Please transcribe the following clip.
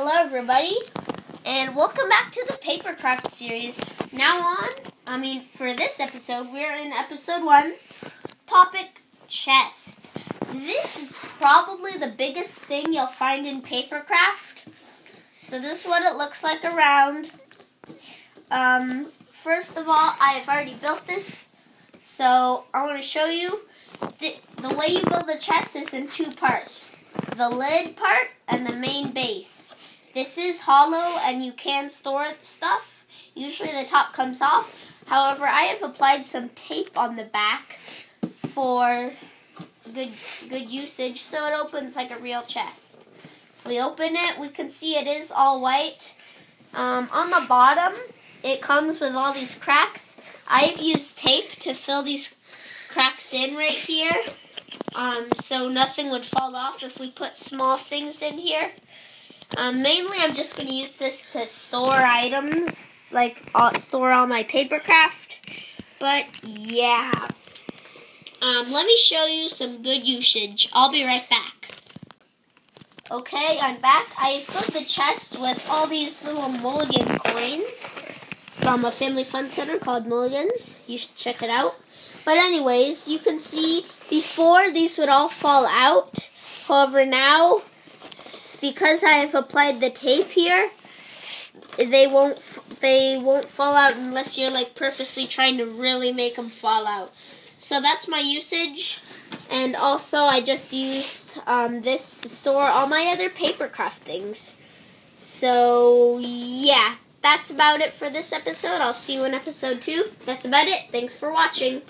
Hello, everybody, and welcome back to the Papercraft series. Now on, I mean, for this episode, we're in episode one, topic chest. This is probably the biggest thing you'll find in Papercraft. So this is what it looks like around. Um, first of all, I have already built this, so I want to show you the, the way you build the chest is in two parts the lid part and the main base. This is hollow and you can store stuff. Usually the top comes off. However, I have applied some tape on the back for good good usage so it opens like a real chest. If we open it, we can see it is all white. Um, on the bottom, it comes with all these cracks. I've used tape to fill these cracks in right here um, so nothing would fall off if we put small things in here. Um, mainly, I'm just going to use this to store items, like I'll store all my paper craft. But yeah, um, let me show you some good usage. I'll be right back. Okay, I'm back. I filled the chest with all these little mulligan coins from a family fun center called Mulligans. You should check it out. But anyways, you can see before these would all fall out. However, now because I have applied the tape here, they won't they won't fall out unless you're like purposely trying to really make them fall out. So that's my usage. And also, I just used um, this to store all my other paper craft things. So, yeah, that's about it for this episode. I'll see you in episode two. That's about it. Thanks for watching.